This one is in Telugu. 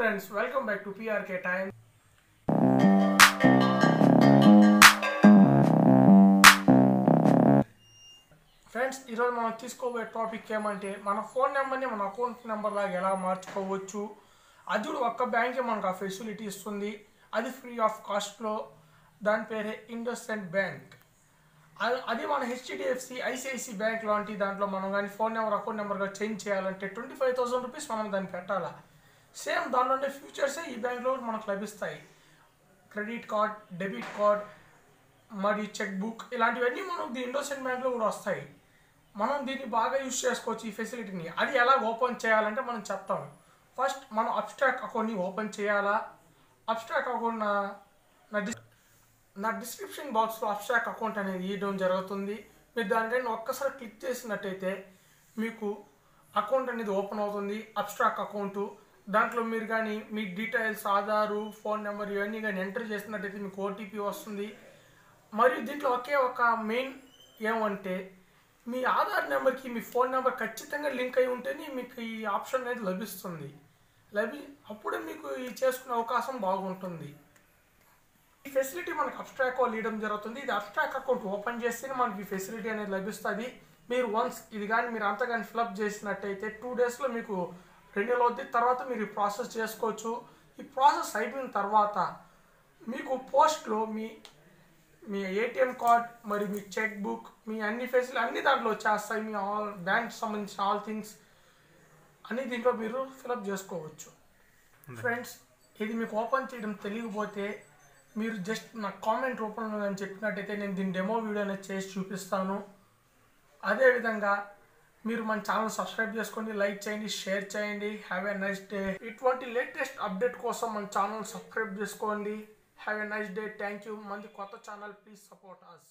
Friends welcome back to PRK time friends ఈరోజు మనం తీసుకోబోయే టాపిక్ ఏమంటే మన ఫోన్ నెంబర్ని మన అకౌంట్ నెంబర్ లాగా ఎలా మార్చుకోవచ్చు? అది కూడా ఒక్క బ్యాంకే మనకు ఆ ఫెసిలిటీ ఇస్తుంది. అది ఫ్రీ ఆఫ్ కాస్ట్లో దాని పేరే ఇండస్ఇండ్ బ్యాంక్ అది- అది మన హెచ్డిఎఫ్సి ఐసిఐసి బ్యాంక్ లాంటి దాంట్లో మనం కానీ ఫోన్ నెంబర్ అకౌంట్ నెంబర్గా చేంజ్ చేయాలంటే ట్వంటీ ఫైవ్ థౌసండ్ రూపీస్ మనం దాన్ని పెట్టాలా? సేమ్ దాని ఉండే ఫ్యూచర్సే ఈ బ్యాంక్లో మనకు లభిస్తాయి. క్రెడిట్ కార్డ్ డెబిట్ కార్డ్ మరియు చెక్ బుక్ ఇలాంటివన్నీ మనం ది ఇండోసెంట్ బ్యాంక్లో కూడా వస్తాయి. మనం దీన్ని బాగా యూజ్ చేసుకోవచ్చు ఈ ఫెసిలిటీని అది ఎలా ఓపెన్ చేయాలంటే మనం చెప్తాం. ఫస్ట్ మనం అబ్స్ట్రాక్ అకౌంట్ని ఓపెన్ చేయాలా? అబ్స్ట్రాక్ అకౌంట్ నా నా డిస్క్రిప్షన్ బాక్స్లో అబ్స్ట్రాక్ అకౌంట్ అనేది ఇవ్వడం జరుగుతుంది. మీరు దానిపైన ఒక్కసారి క్లిక్ చేసినట్టయితే మీకు అకౌంట్ అనేది ఓపెన్ అవుతుంది. అబ్స్ట్రాక్ అకౌంట్ దాంట్లో మీరు కానీ మీ డీటెయిల్స్ ఆధారు ఫోన్ నెంబర్ ఇవన్నీ కానీ ఎంటర్ చేసినట్టయితే మీకు ఓటీపీ వస్తుంది. మరియు దీంట్లో ఒకే ఒక మెయిన్ ఏమంటే మీ ఆధార్ నెంబర్కి మీ ఫోన్ నెంబర్ ఖచ్చితంగా లింక్ అయి ఉంటేనే మీకు ఈ ఆప్షన్ అనేది లభిస్తుంది. లభి అప్పుడే మీకు ఈ చేసుకునే అవకాశం బాగుంటుంది. ఈ ఫెసిలిటీ మనకు అబ్స్ట్రాక్ ఇవ్వడం జరుగుతుంది. ఇది అబ్స్ట్రాక్ అకౌంట్ ఓపెన్ చేస్తేనే మనకి ఈ ఫెసిలిటీ అనేది లభిస్తుంది. మీరు వన్స్ ఇది కానీ మీరు అంతా కానీ ఫిలప్ చేసినట్టయితే టూ డేస్లో మీకు రెన్యూల్ అవుద్ది తర్వాత మీరు ఈ ప్రాసెస్ చేసుకోవచ్చు. ఈ ప్రాసెస్ అయిపోయిన తర్వాత మీకు పోస్ట్లో మీ మీ ఏటీఎం కార్డ్ మరి మీ చెక్ బుక్ మీ అన్ని ఫెసిలిటీ అన్ని దాంట్లో వచ్చేస్తాయి. మీ ఆల్ బ్యాంక్ సంబంధించిన ఆల్ థింగ్స్ అన్ని దీంట్లో మీరు ఫిలప్ చేసుకోవచ్చు. ఫ్రెండ్స్ ఇది మీకు ఓపెన్ చేయడం తెలియకపోతే మీరు జస్ట్ నా కామెంట్ రూపంలో నేను చెప్పినట్టయితే నేను దీని డెమో వీడియో అనేది చేసి చూపిస్తాను. అదేవిధంగా మీరు మన ఛానల్ సబ్స్క్రైబ్ చేసుకోండి లైక్ చేయండి షేర్ చేయండి. హ్యావ్ ఎ నైస్ డే ఇటువంటి లేటెస్ట్ అప్డేట్ కోసం మన ఛానల్ సబ్స్క్రైబ్ చేసుకోండి. Have a nice day thank you మంది కొత్త ఛానల్ ప్లీజ్ సపోర్ట్ అస్